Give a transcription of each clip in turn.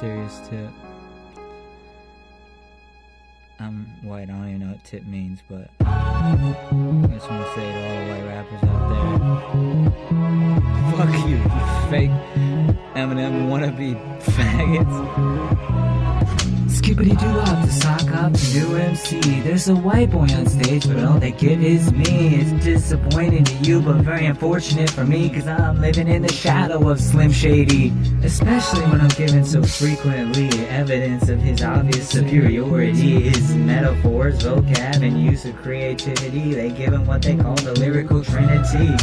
serious tip. I'm white, I don't even know what tip means, but I just want to say to all the white rappers out there fuck you, you fake Eminem wannabe faggots. Skippity doo up to sock up to new MC. There's a white boy on stage, but all they get is me. It's disappointing to you, but very unfortunate for me, cause I'm living in the shadow of Slim Shady. Especially when I'm given so frequently evidence of his obvious superiority. His metaphors, vocab, and use of creativity, they give him what they call the lyrical trinity.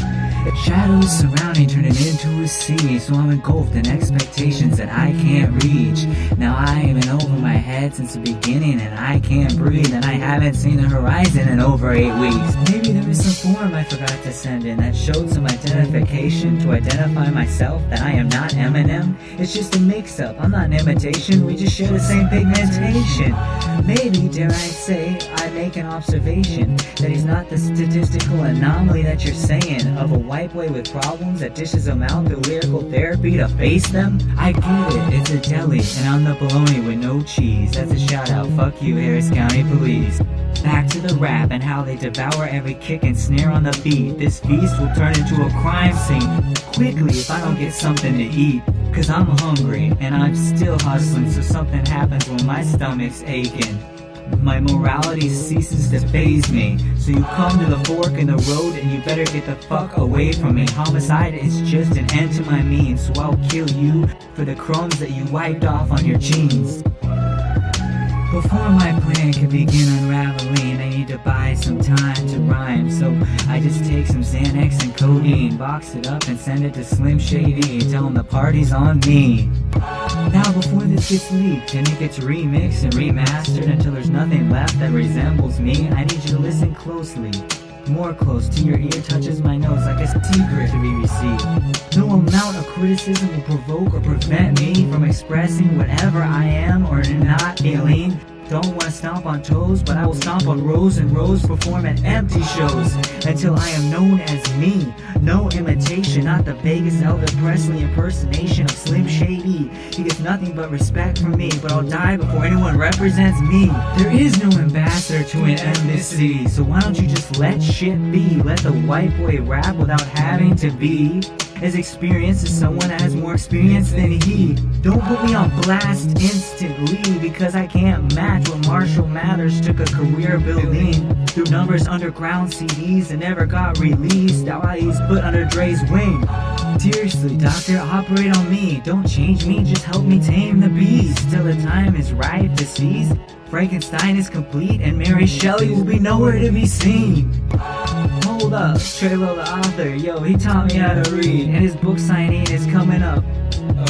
Shadows surrounding, turning into a sea, so I'm engulfed in expectations that I can't reach. Now I am an over since the beginning, and I can't breathe, and I haven't seen the horizon in over eight weeks. Maybe there was some form I forgot to send in that showed some identification to identify myself that I am not Eminem. It's just a mix-up. I'm not an imitation. We just share the same pigmentation. Maybe, dare I say, I make an observation that he's not the statistical anomaly that you're saying of a white boy with problems that dishes them out through lyrical therapy to face them. I get it, it's a deli, and I'm the bologna with no cheese. That's a shout out. Fuck you, Harris County Police. Back to the rap and how they devour every kick and snare on the beat. This feast will turn into a crime scene quickly if I don't get something to eat. Cause I'm hungry and I'm still hustling, so something happens when my stomach's aching. My morality ceases to phase me. So you come to the fork in the road and you better get the fuck away from me. Homicide is just an end to my means, so I'll kill you for the crumbs that you wiped off on your jeans. Before my plan can begin unraveling, I need to buy some time to rhyme. So I just take some Xanax and codeine, box it up and send it to Slim Shady. Tell him the party's on me. Now before this gets leaked and it gets remixed and remastered until there's nothing left that resembles me, I need you to listen closely. More close to your ear touches my nose like a secret to be received. No amount of criticism will provoke or prevent me from expressing whatever I am or not feeling. Don't want to stomp on toes, but I will stomp on rows and rows, perform at empty shows until I am known as me. No imitation, not the Vegas Elvis Presley impersonation of Slim Shady. He gets nothing but respect from me, but I'll die before anyone represents me. There is no ambassador to an city, so why don't you just let shit be? Let the white boy rap without having to be as experienced as someone that has more experience than he. Don't put me on blast instantly because I can't match what Marshall Mathers took a career building through numbers underground CDs and never got released. Now he's put under Dre's wing. Seriously, doctor, operate on me. Don't change me, just help me tame the beast. Till the time is right to seize. Frankenstein is complete and Mary Shelley will be nowhere to be seen. Hold up, Trelo the author, yo, he taught me how to read, and his book signing is coming up.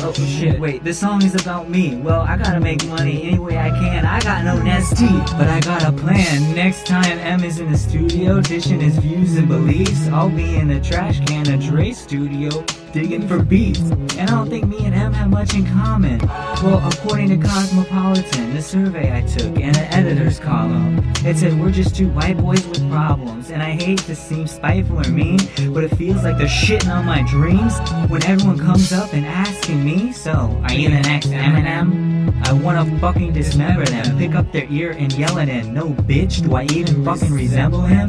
Oh shit, wait, this song is about me. Well, I gotta make money any way I can. I got no nesty, but I got a plan. Next time M is in the studio, dishing his views and beliefs, I'll be in the trash can of Dre's studio, digging for beats. And I don't think me and M have much in common. Well, according to Cosmopolitan, the survey I took, and the editor's column, it said we're just two white boys with problems. And I hate to seem spiteful or mean, but it feels like they're shitting on my dreams when everyone comes up and asking me, so, are you the next Eminem? I wanna fucking dismember them, pick up their ear and yell at him. No bitch, do I even fucking resemble him?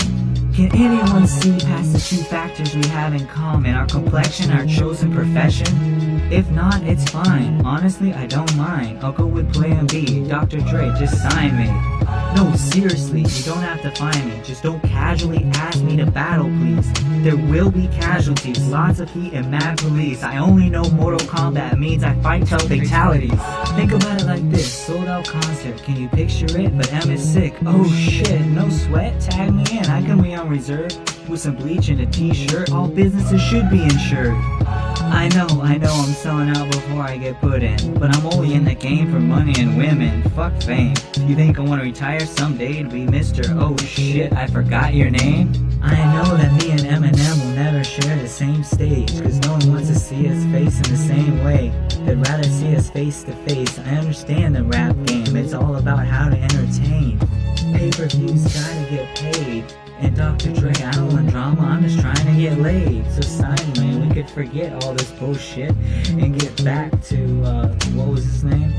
Can anyone see past the two factors we have in common? Our complexion, our chosen profession? If not, it's fine. Honestly, I don't mind. I'll go with plan B. Dr. Dre, just sign me. No, seriously, you don't have to find me. Just don't casually ask me to battle, please. There will be casualties, lots of heat and mad police. I only know Mortal Kombat means I fight till fatalities. Think about it like this, sold out concert. Can you picture it? But M is sick. Oh shit, no sweat? Tag me in, I can be on reserve. With some bleach and a t-shirt, all businesses should be insured. I know, I know I'm selling out before I get put in, but I'm only in the game for money and women. Fuck fame. You think I want to retire someday to be Mr. Oh shit, I forgot your name? I know that me and Eminem will never share the same stage, cause no one wants to see us face in the same way. They'd rather see us face to face. I understand the rap game, it's all about how to entertain. Pay-per-views gotta get paid. And Dr. Dre, I don't want drama, I'm just trying to get laid. So sign man, we could forget all this bullshit and get back to, uh, what was his name?